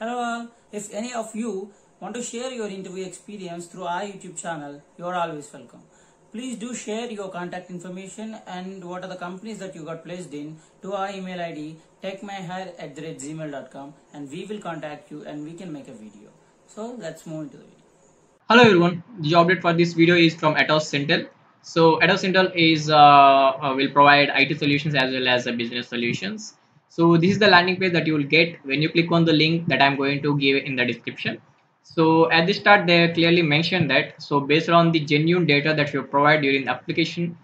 Hello all. If any of you want to share your interview experience through our YouTube channel, you are always welcome. Please do share your contact information and what are the companies that you got placed in to our email ID techmyhire at the and we will contact you and we can make a video. So let's move into the video. Hello everyone, the update for this video is from Atos Syntel. So Atos Syntel is uh, uh, will provide IT solutions as well as uh, business solutions. So this is the landing page that you will get when you click on the link that I'm going to give in the description. So at the start they clearly mentioned that so based on the genuine data that you provide during the application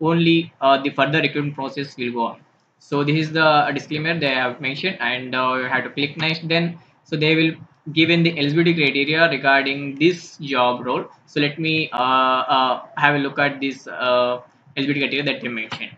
only uh, the further recruitment process will go on. So this is the disclaimer they have mentioned and uh, you have to click next then so they will given the eligibility criteria regarding this job role so let me uh, uh, have a look at this uh, eligibility criteria that they mentioned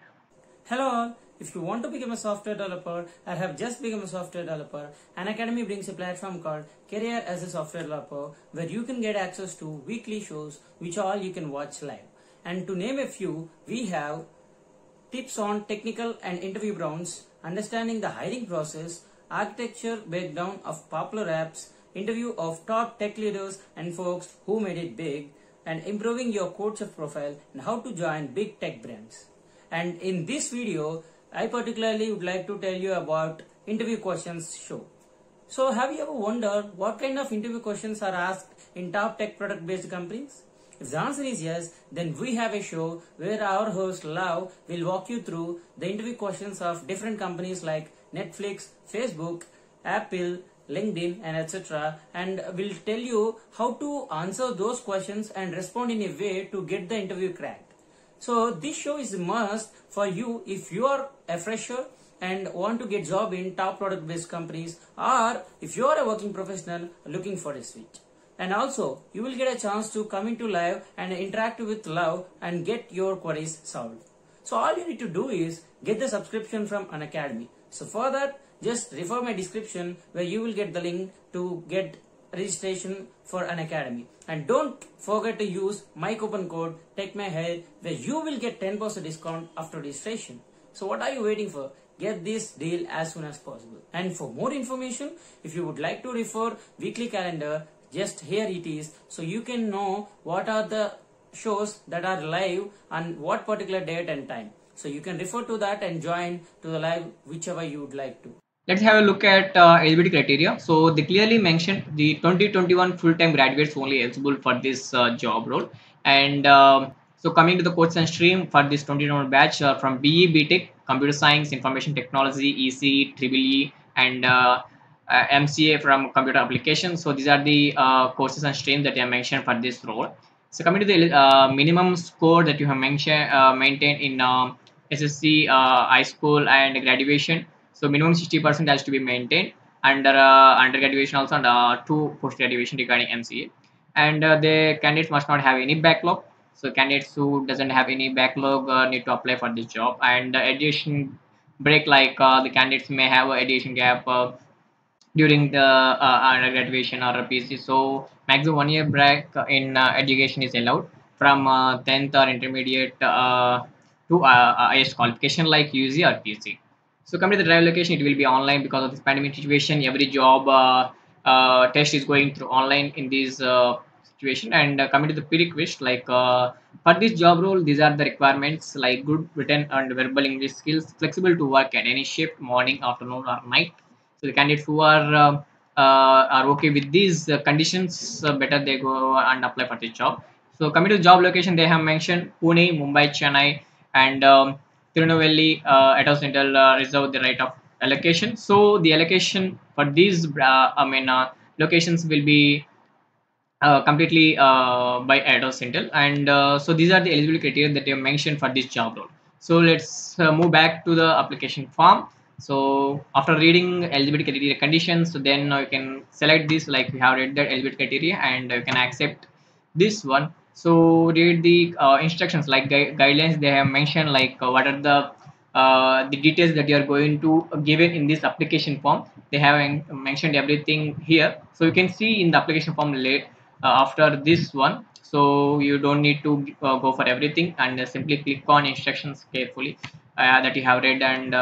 Hello. If you want to become a software developer or have just become a software developer, Unacademy brings a platform called Career as a Software Developer where you can get access to weekly shows which all you can watch live. And to name a few, we have tips on technical and interview rounds, understanding the hiring process, architecture breakdown of popular apps, interview of top tech leaders and folks who made it big, and improving your CodeChef profile and how to join big tech brands. And in this video, I particularly would like to tell you about interview questions show. So have you ever wondered what kind of interview questions are asked in top tech product based companies? If the answer is yes, then we have a show where our host Love will walk you through the interview questions of different companies like Netflix, Facebook, Apple, LinkedIn and etc. and will tell you how to answer those questions and respond in a way to get the interview cracked. So this show is a must for you if you are a fresher and want to get job in top product based companies or if you are a working professional looking for a switch. And also you will get a chance to come into live and interact with love and get your queries solved. So all you need to do is get the subscription from Unacademy. So for that just refer my description where you will get the link to get registration for Unacademy. And don't forget to use my coupon code TECH MY HIRE where you will get 10% discount after registration. So what are you waiting for? Get this deal as soon as possible. And for more information if you would like to refer weekly calendar just here it is so you can know what are the shows that are live on what particular date and time. So you can refer to that and join to the live whichever you would like to let's have a look at uh, eligibility criteria. So they clearly mentioned the 2021 full-time graduates only eligible for this uh, job role. And um, so coming to the course and stream for this 2021 batch uh, from BE BTech computer science information technology EC triple E and uh, uh, MCA from computer applications so these are the uh, courses and streams that I mentioned for this role. So coming to the minimum score that you have mentioned maintained in um, SSC high school and graduation so minimum 60% has to be maintained under uh, under graduation also and uh, two post graduation regarding MCA and uh, the candidates must not have any backlog. So candidates who doesn't have any backlog uh, need to apply for this job. And uh, education break like uh, the candidates may have an education gap uh, during the uh, graduation or a PC so maximum one year break in education is allowed from 10th or intermediate to uh, IS qualification like UG or PC so coming to the drive location it will be online because of this pandemic situation. Every job uh, uh, test is going through online in this uh, situation. And uh, coming to the prerequisite like uh, for this job role these are the requirements like good written and verbal english skills flexible to work at any shift morning afternoon or night. So the candidates who are uh, are okay with these conditions better they go and apply for this job. So coming to the job location they have mentioned pune mumbai chennai and um, Tirunelveli uh, Atos Syntel uh, reserve the right of allocation. So the allocation for these uh, I mean uh, locations will be uh, completely uh, by Atos Syntel and uh, so these are the eligibility criteria that you mentioned for this job role. So let's uh, move back to the application form. So after reading eligibility criteria conditions, so then you can select this like we have read the eligibility criteria and you can accept this one so read the uh, instructions. Like gui guidelines they have mentioned like uh, what are the uh, the details that you are going to give it in this application form. They have mentioned everything here. So you can see in the application form late uh, after this one. So you don't need to uh, go for everything and uh, simply click on instructions carefully that you have read and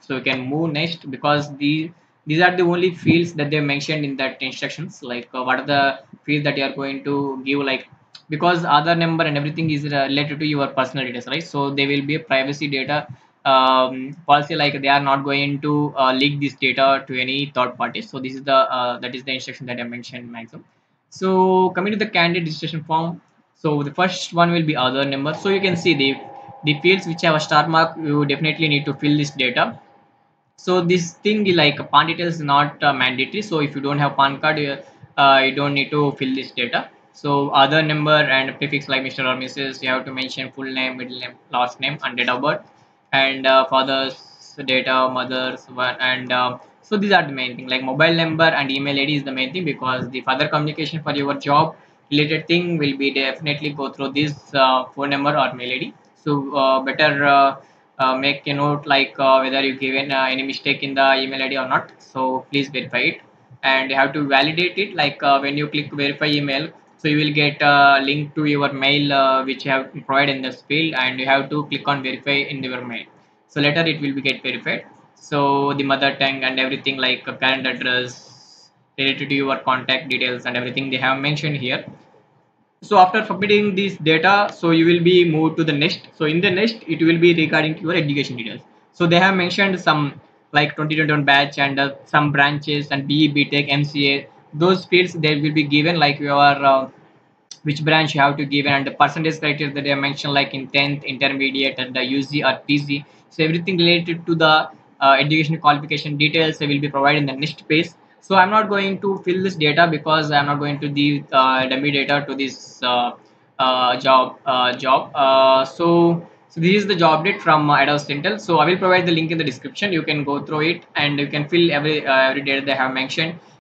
so you can move next because the these are the only fields that they mentioned in that instructions. Like what are the fields that you are going to give like because Aadhaar number and everything is related to your personal data right? So they will be a privacy data um, policy like they are not going to uh, leak this data to any third party. So this is the uh, that is the instruction that i mentioned maximum. So coming to the candidate registration form. So the first one will be Aadhaar number. So you can see the the fields which have a star mark you definitely need to fill this data. So this thing like pan details is not uh, mandatory. So if you don't have pan card you, uh, you don't need to fill this data so Aadhaar number and prefix like mr or mrs you have to mention full name middle name last name and date of birth. And uh, father's data mothers one and uh, so these are the main thing. Like mobile number and email id is the main thing because the further communication for your job related thing will be definitely go through this uh, phone number or mail id so uh, better uh, uh, make a note like uh, whether you given any mistake in the email id or not. So please verify it. And you have to validate it like when you click verify email so you will get a link to your mail uh, which you have provided in this field and you have to click on verify in your mail. So later it will be get verified. So the mother tongue and everything like current address related to your contact details and everything they have mentioned here. So after submitting this data so you will be moved to the next. So in the next it will be regarding to your education details. So they have mentioned some like 2021 batch and uh, some branches and BE, BTech, MCA those fields they will be given like your uh, which branch you have to give and the percentage criteria that they mentioned like in 10th intermediate and the UG or PG so everything related to the uh, education qualification details will be provided in the next page so i'm not going to fill this data because i'm not going to give uh, dummy data to this uh, uh, job uh, job so so this is the job date from uh, Atos Syntel. So I will provide the link in the description. You can go through it and you can fill every uh, every data they have mentioned